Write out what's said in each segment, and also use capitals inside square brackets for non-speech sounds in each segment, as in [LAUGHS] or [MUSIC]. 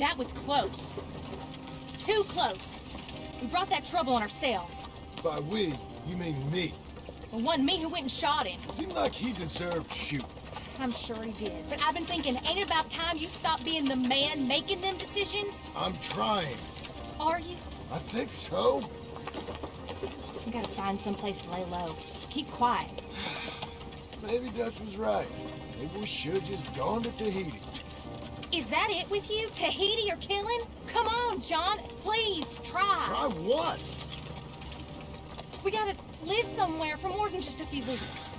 That was close. Too close. We brought that trouble on ourselves. By we, you mean me. The wasn't me who went and shot him. Seemed like he deserved shoot. I'm sure he did. But I've been thinking, ain't it about time you stop being the man making them decisions? I'm trying. Are you? I think so. We gotta find someplace to lay low. Keep quiet. [SIGHS] Maybe Dutch was right. Maybe we should have just gone to Tahiti. Is that it with you? Tahiti or killing? Come on, John. Please, try. Try what? We gotta live somewhere for more than just a few weeks.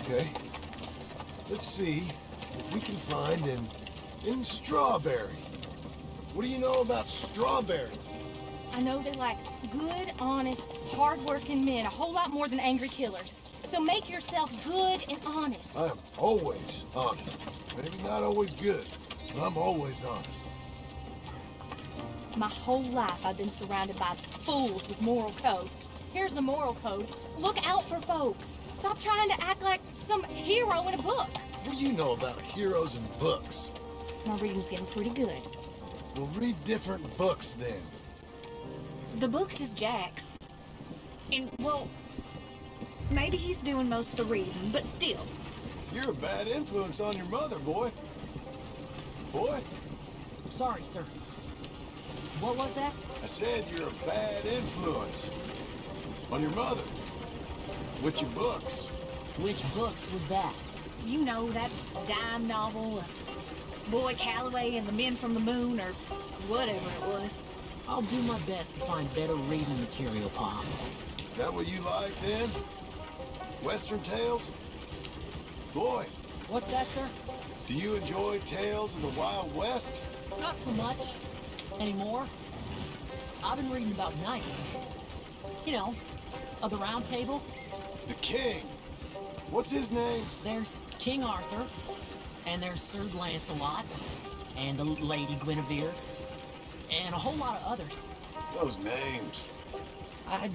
Okay. Let's see what we can find in in Strawberry. What do you know about Strawberry? I know they like good, honest, hard-working men a whole lot more than angry killers. So make yourself good and honest. I'm always honest. Maybe not always good, but I'm always honest. My whole life I've been surrounded by fools with moral codes. Here's the moral code. Look out for folks. Stop trying to act like some hero in a book. What do you know about heroes and books? My reading's getting pretty good. We'll read different books then. The books is Jack's. And, well, maybe he's doing most of the reading, but still. You're a bad influence on your mother, boy. Boy, I'm Sorry, sir. What was that? I said you're a bad influence on your mother. With your books. Which books was that? You know, that dime novel, uh, Boy Calloway and the Men from the Moon, or whatever it was. I'll do my best to find better reading material, Pop. That what you like then? Western tales? Boy, What's that, sir? do you enjoy tales of the Wild West? Not so much. Anymore. I've been reading about knights. You know, of the Round Table. The King. What's his name? There's King Arthur, and there's Sir Lancelot, and the Lady Guinevere, and a whole lot of others. Those names. I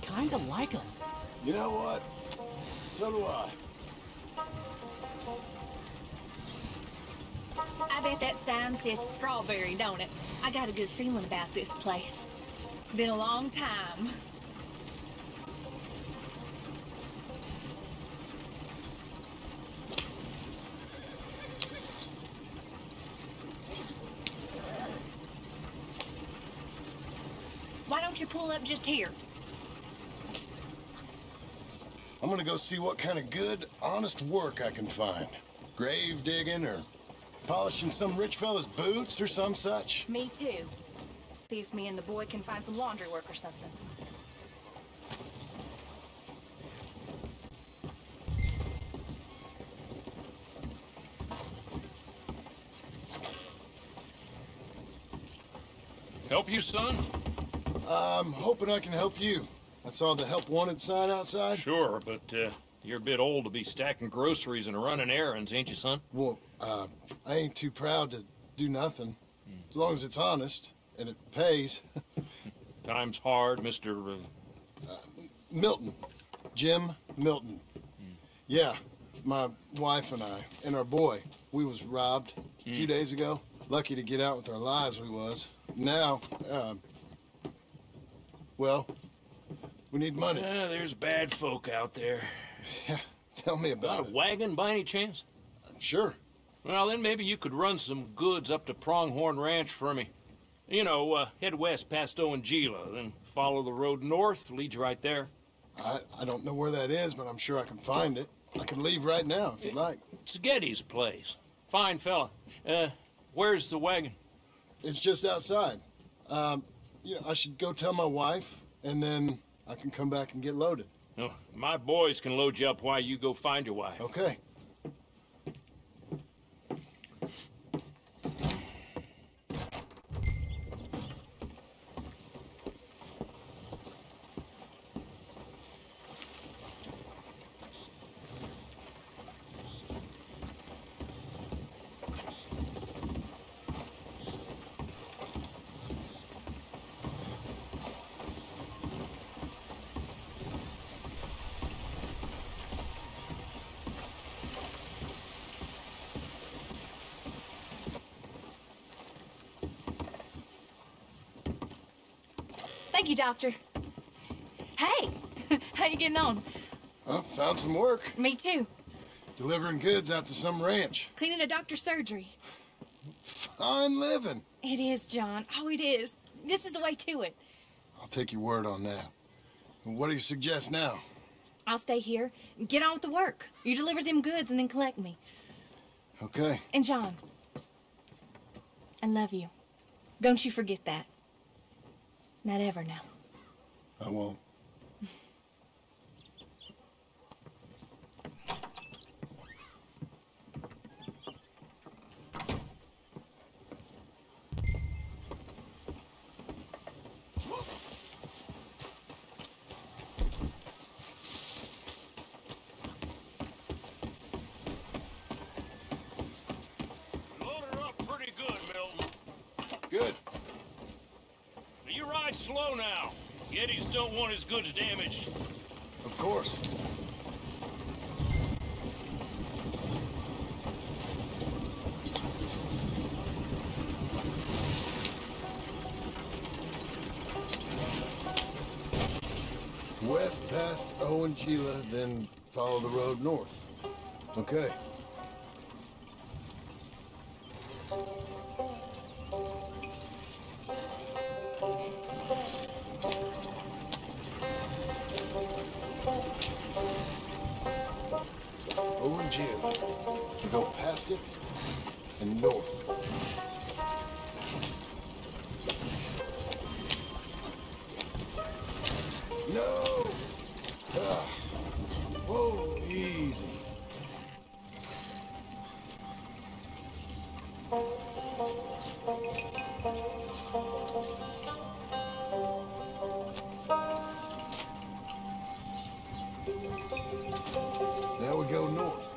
kinda like them. You know what? So do I. I bet that sign says strawberry, don't it? I got a good feeling about this place. Been a long time. Why don't you pull up just here? I'm gonna go see what kind of good, honest work I can find. Grave digging or polishing some rich fella's boots or some such. Me too. See if me and the boy can find some laundry work or something. Help you, son? I'm hoping I can help you. Saw the help wanted sign outside. Sure, but uh, you're a bit old to be stacking groceries and running errands, ain't you, son? Well, uh, I ain't too proud to do nothing. As long as it's honest and it pays. [LAUGHS] Time's hard, Mr. Uh, Milton. Jim Milton. Yeah, my wife and I and our boy, we was robbed a few days ago. Lucky to get out with our lives we was. Now, um, well, we need money. yeah, there's bad folk out there. Yeah, Tell me Got about a it. wagon by any chance? Sure. Well, then maybe you could run some goods up to Pronghorn Ranch for me. You know, uh, head west past Owanjila, then follow the road north, leads you right there. I, I don't know where that is, but I'm sure I can find it. I can leave right now if you like. It's Geddes' place. Fine fella. Uh, where's the wagon? It's just outside. Um, you know, I should go tell my wife, and then I can come back and get loaded. Oh, my boys can load you up while you go find your wife. Okay. Thank you, Doctor. Hey, [LAUGHS] how you getting on? I found some work. Me too. Delivering goods out to some ranch. Cleaning a doctor's surgery. Fine living. It is, John. Oh, it is. This is the way to it. I'll take your word on that. What do you suggest now? I'll stay here. And get on with the work. You deliver them goods and then collect me. Okay. And John, I love you. Don't you forget that. Not ever now. I won't. Loaded up pretty good, Mill. good, Milton. Good. You ride slow now. Geddes don't want his goods damaged. Of course. West past Owanjila, then follow the road north. Okay. No! Ah. Whoa, easy. Now we go north.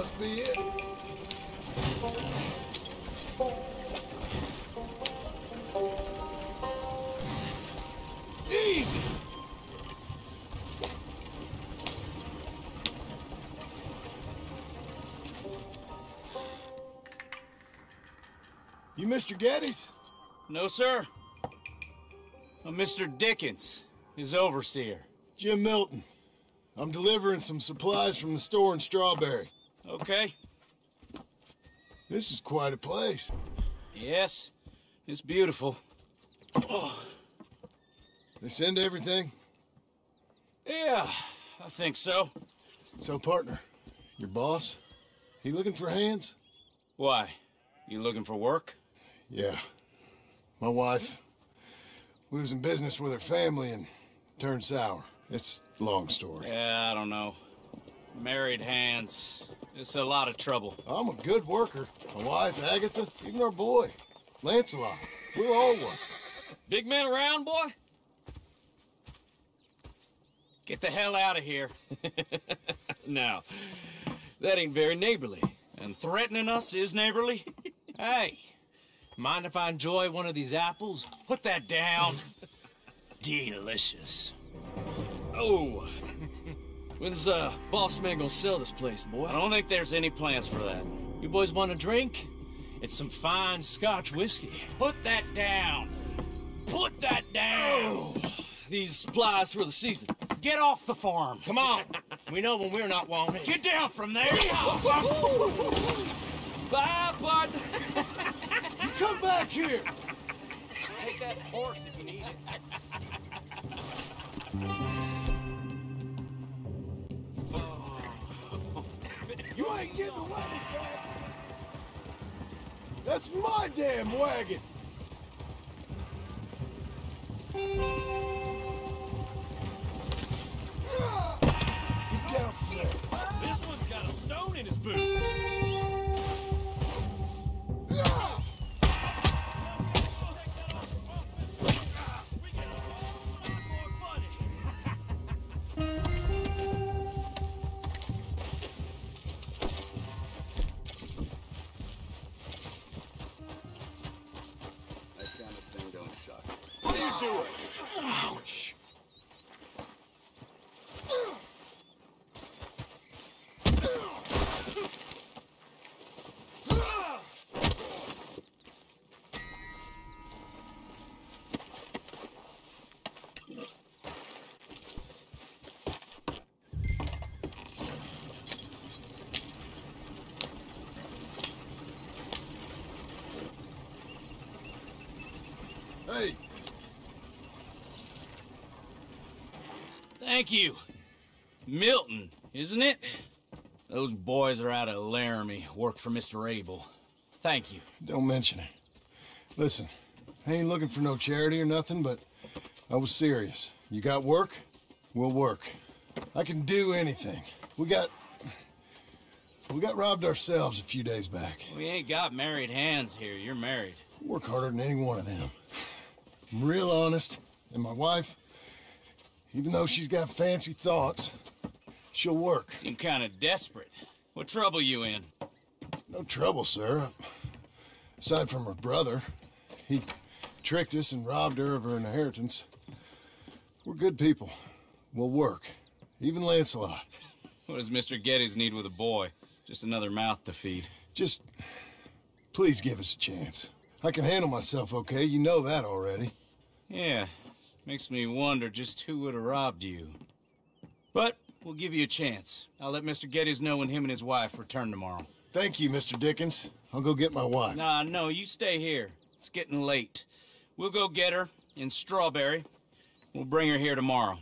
Must be it. Easy. You Mr. Geddes? No, sir. I'm Mr. Dickens, his overseer. Jim Milton. I'm delivering some supplies from the store in Strawberry. Okay. This is quite a place. Yes, it's beautiful. They send everything. Yeah, I think so. So, partner, your boss, he looking for hands? Why? You looking for work? Yeah. My wife, we was in business with her family and turned sour. It's long story. Yeah, I don't know. Married hands. It's a lot of trouble. I'm a good worker. My wife, Agatha, even our boy, Lancelot. We'll all work. Big man around, boy? Get the hell out of here. [LAUGHS] now, that ain't very neighborly. And threatening us is neighborly? [LAUGHS] Hey, mind if I enjoy one of these apples? Put that down. [LAUGHS] Delicious. Oh, when's uh boss man gonna sell this place, boy? I don't think there's any plans for that. You boys want a drink? It's some fine Scotch whiskey. Put that down. Put that down. These supplies for the season. Get off the farm. Come on, [LAUGHS] we know when we're not wanted. Get down from there. [LAUGHS] Bye, bud. Come back here! Take that horse if you need it. [LAUGHS] getting! That's my damn wagon! do it. Thank you. Milton, isn't it? Those boys are out of Laramie, work for Mr. Abel. Thank you. Don't mention it. Listen, I ain't looking for no charity or nothing, but I was serious. You got work? We'll work. I can do anything. We got... We got robbed ourselves a few days back. We ain't got married hands here. You're married. Work harder than any one of them. I'm real honest, and my wife, even though she's got fancy thoughts, she'll work. Seem kind of desperate. What trouble you in? No trouble, sir. Aside from her brother, he tricked us and robbed her of her inheritance. We're good people. We'll work. Even Lancelot. What does Mr. Geddes need with a boy? Just another mouth to feed. Just please give us a chance. I can handle myself okay. You know that already. Yeah, makes me wonder just who would have robbed you. But we'll give you a chance. I'll let Mr. Geddes know when him and his wife return tomorrow. Thank you, Mr. Dickens. I'll go get my wife. Nah, no, you stay here. It's getting late. We'll go get her in Strawberry. We'll bring her here tomorrow.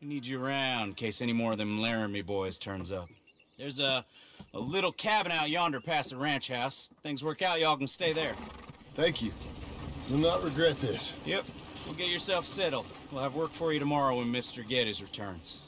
We need you around in case any more of them Laramie boys turns up. There's a, a little cabin out yonder past the ranch house. Things work out, y'all can stay there. Thank you. You'll not regret this. Yep. We'll get yourself settled. We'll have work for you tomorrow when Mr. Geddes returns.